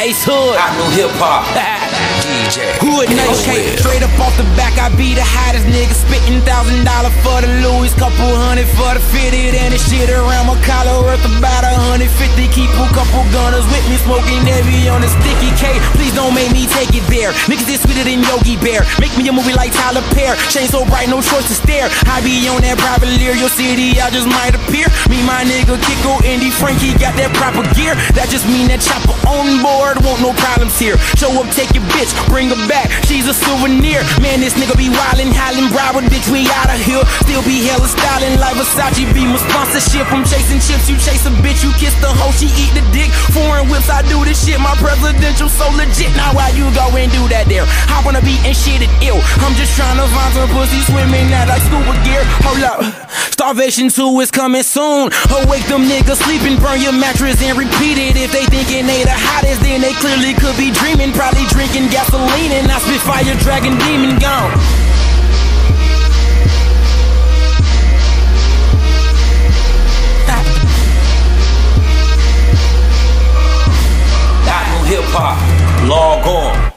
Ace Hood. I know hip hop. DJ. Hood Ace Okay, straight up off the back, I be the hottest nigga. Spitting thousand dollar for the Louis, couple hundred for the fitted, and the shit around my collar worth about a hundred fifty. Keep a couple gunners with me, smoking heavy on the sticky K. Please don't make me take it there. Niggas is sweeter than Yogi Bear. Make me a movie like Tyler Perry. Shane so bright, no choice to stare. I be on that private lear, your city, I just might appear. Me, my nigga, Kiko, Indy, Frankie got that proper gear. That just mean that chopper on board, won't no problems here. Show up, take your bitch, bring her back. She's a souvenir. Man, this nigga be wildin', howlin', Broward, bitch, we outta here. Still be hella stylin' like Versace be my sponsorship. I'm chasing chips, you chase a bitch, you kiss the hoe, she eat the dick. Foreign whips, I do this shit. My presidential so legit. Now why you go and do that there? I wanna be and shit it ill. I'm just trying to find some pussy swimming that like scuba gear. Hold up. Starvation 2 is coming soon. Awake them niggas sleeping, burn your mattress and repeat it. If they thinking they the hottest, then they clearly could be dreaming. Probably drinking gasoline and I spit fire, dragon demon gone. 爸老公